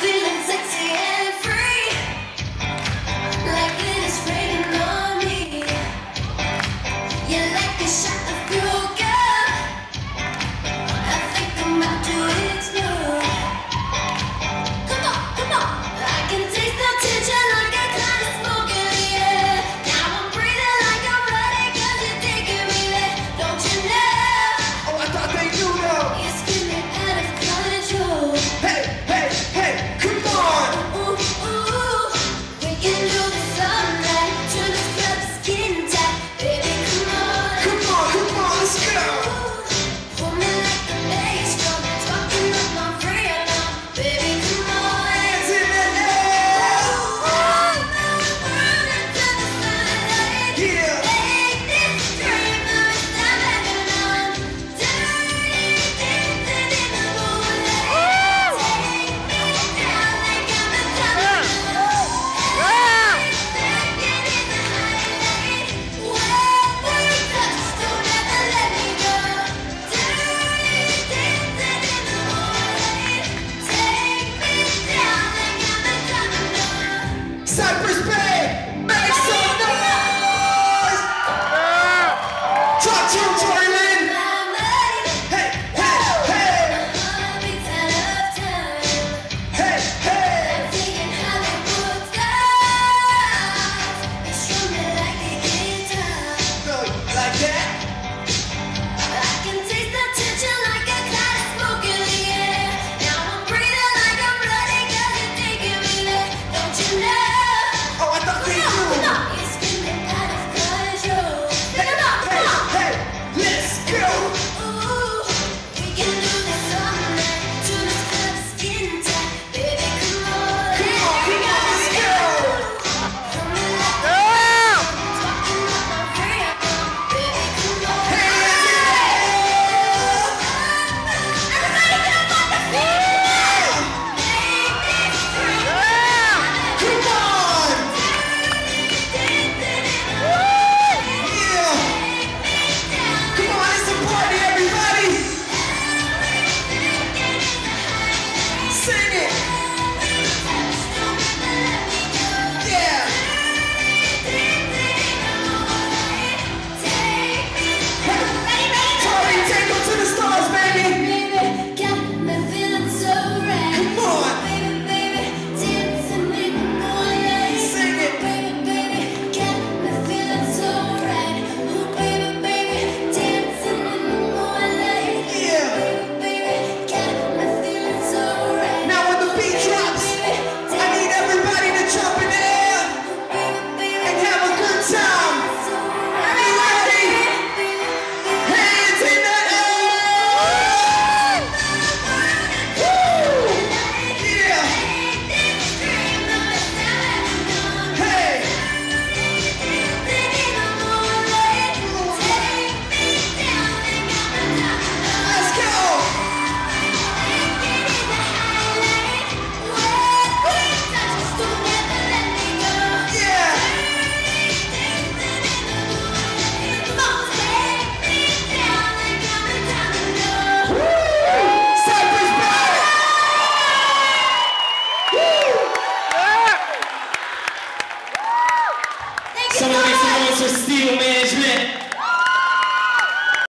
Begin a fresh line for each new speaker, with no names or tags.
feeling